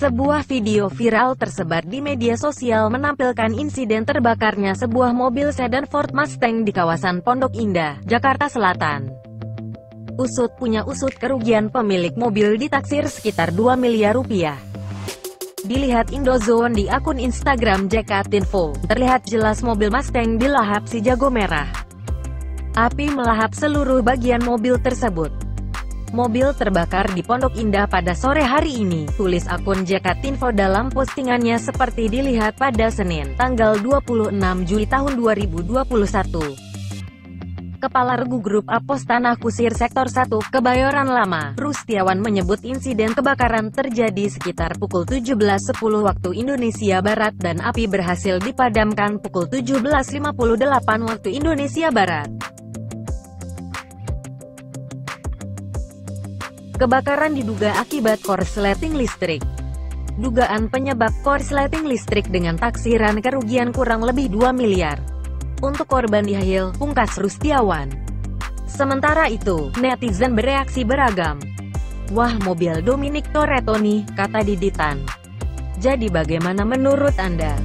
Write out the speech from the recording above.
Sebuah video viral tersebar di media sosial menampilkan insiden terbakarnya sebuah mobil sedan Ford Mustang di kawasan Pondok Indah, Jakarta Selatan. Usut punya usut kerugian pemilik mobil ditaksir sekitar 2 miliar rupiah. Dilihat Indozone di akun Instagram Jekatinfo, terlihat jelas mobil Mustang dilahap si jago merah. Api melahap seluruh bagian mobil tersebut. Mobil terbakar di Pondok Indah pada sore hari ini, tulis akun Jekatinfo dalam postingannya seperti dilihat pada Senin, tanggal 26 Juli tahun 2021. Kepala Regu Grup Apos Tanah Kusir Sektor 1, Kebayoran Lama, Rustiawan menyebut insiden kebakaran terjadi sekitar pukul 17.10 waktu Indonesia Barat dan api berhasil dipadamkan pukul 17.58 waktu Indonesia Barat. Kebakaran diduga akibat korsleting listrik. Dugaan penyebab korsleting listrik dengan taksiran kerugian kurang lebih 2 miliar. Untuk korban Yahil, pungkas Rustiawan. Sementara itu, netizen bereaksi beragam. Wah mobil Dominic Toretto nih, kata Diditan. Jadi bagaimana menurut Anda?